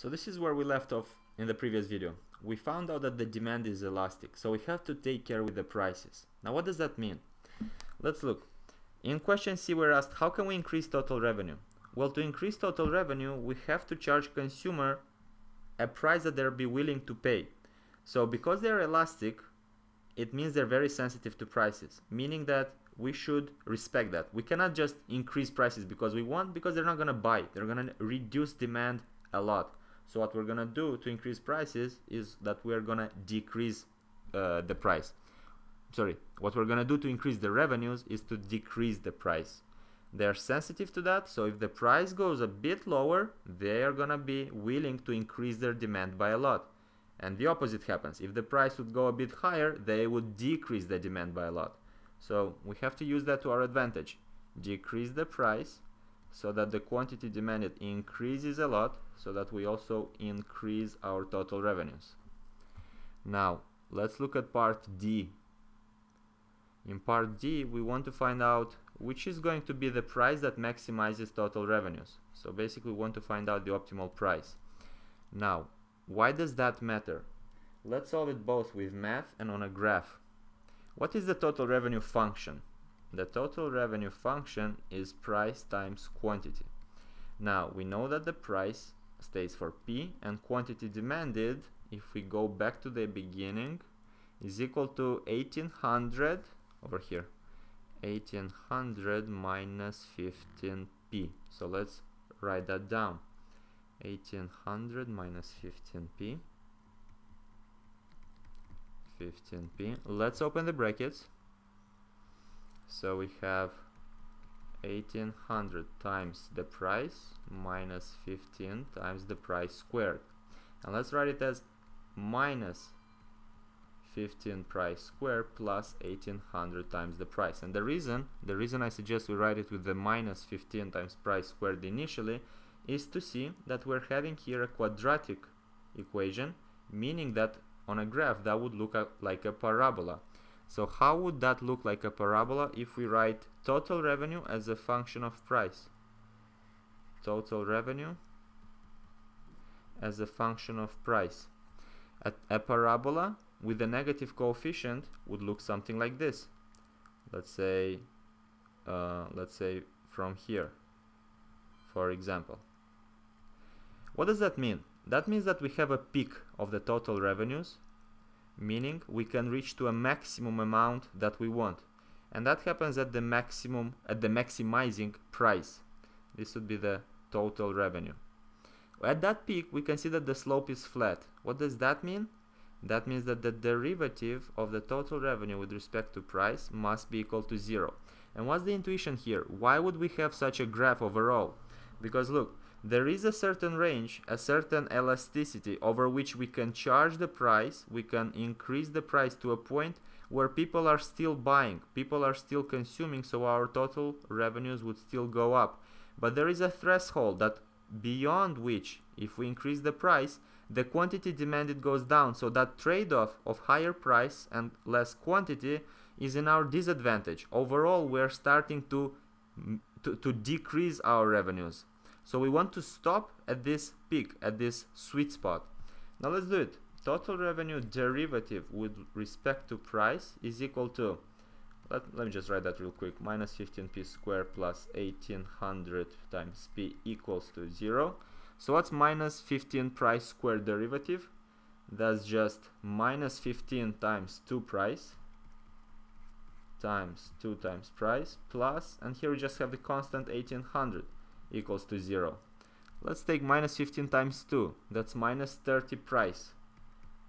So this is where we left off in the previous video. We found out that the demand is elastic, so we have to take care with the prices. Now what does that mean? Let's look. In question C we're asked how can we increase total revenue? Well to increase total revenue we have to charge consumer a price that they'll be willing to pay. So because they're elastic it means they're very sensitive to prices, meaning that we should respect that. We cannot just increase prices because we want, because they're not going to buy. They're going to reduce demand a lot. So what we're gonna do to increase prices is that we're gonna decrease uh, the price. Sorry, what we're gonna do to increase the revenues is to decrease the price. They're sensitive to that, so if the price goes a bit lower, they are gonna be willing to increase their demand by a lot. And the opposite happens. If the price would go a bit higher, they would decrease the demand by a lot. So we have to use that to our advantage. Decrease the price so that the quantity demanded increases a lot so that we also increase our total revenues. Now let's look at part D. In part D we want to find out which is going to be the price that maximizes total revenues. So basically we want to find out the optimal price. Now why does that matter? Let's solve it both with math and on a graph. What is the total revenue function? The total revenue function is price times quantity. Now we know that the price stays for P and quantity demanded, if we go back to the beginning, is equal to 1800 over here. 1800 minus 15p so let's write that down. 1800 minus 15p 15p let's open the brackets so we have 1800 times the price minus 15 times the price squared. And let's write it as minus 15 price squared plus 1800 times the price. And the reason, the reason I suggest we write it with the minus 15 times price squared initially is to see that we're having here a quadratic equation, meaning that on a graph that would look like a parabola. So how would that look like a parabola if we write total revenue as a function of price? Total revenue as a function of price. A, a parabola with a negative coefficient would look something like this. Let's say, uh, let's say from here, for example. What does that mean? That means that we have a peak of the total revenues meaning we can reach to a maximum amount that we want. And that happens at the maximum at the maximizing price. This would be the total revenue. At that peak we can see that the slope is flat. What does that mean? That means that the derivative of the total revenue with respect to price must be equal to zero. And what's the intuition here? Why would we have such a graph overall? Because look there is a certain range, a certain elasticity over which we can charge the price, we can increase the price to a point where people are still buying, people are still consuming, so our total revenues would still go up. But there is a threshold that beyond which, if we increase the price, the quantity demanded goes down. So that trade-off of higher price and less quantity is in our disadvantage. Overall, we're starting to, to, to decrease our revenues. So we want to stop at this peak, at this sweet spot. Now let's do it. Total revenue derivative with respect to price is equal to, let, let me just write that real quick, minus 15p squared plus 1800 times p equals to 0. So what's minus 15 price squared derivative? That's just minus 15 times 2 price times 2 times price plus, and here we just have the constant 1800 equals to 0. Let's take minus 15 times 2. That's minus 30 price.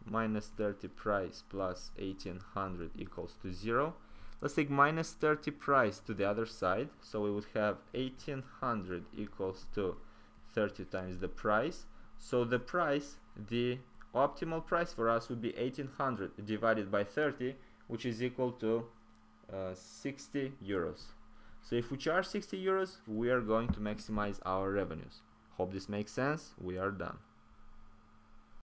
Minus 30 price plus 1800 equals to 0. Let's take minus 30 price to the other side. So we would have 1800 equals to 30 times the price. So the price, the optimal price for us would be 1800 divided by 30, which is equal to uh, 60 euros. So if we charge 60 euros, we are going to maximize our revenues. Hope this makes sense. We are done.